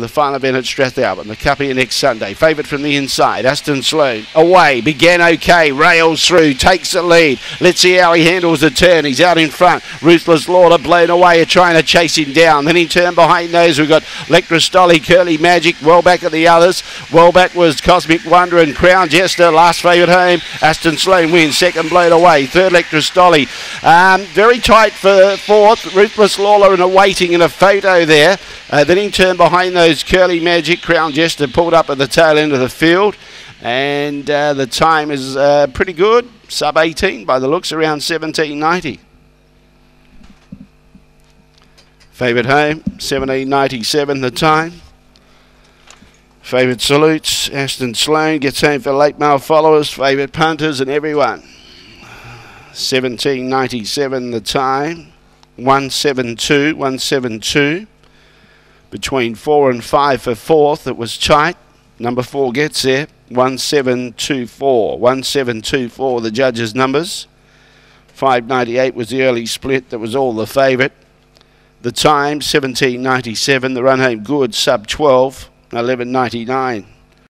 the final event at Strathalbyn. The Cup here next Sunday. Favourite from the inside, Aston Sloan. Away, began okay, rails through, takes the lead. Let's see how he handles the turn. He's out in front. Ruthless Lauder blown away, trying to chase him down. Then he turned behind those. We've got Lectrostoli, Curly Magic, well back at the others. Well back was Cosmic Wonder and Crown Jester. Last favourite home. Aston Sloan wins. Second blown away. Third Lectrostoli. Um, very tight for fourth. Ruthless Lawler in a waiting in a photo there. Uh, then he turned behind those Curly Magic. Crown Jester pulled up at the tail end of the field. And uh, the time is uh, pretty good. Sub 18 by the looks, around 1790. Favourite home, 1797 the time. Favourite salutes, Aston Sloan gets home for late mail followers, favourite punters and everyone. 1797 the time. 172, 172 between four and five for fourth. It was tight. Number four gets there. 1724. 1724, the judges' numbers. 598 was the early split. That was all the favourite. The time, 1797. The run home good, sub 12. 1199.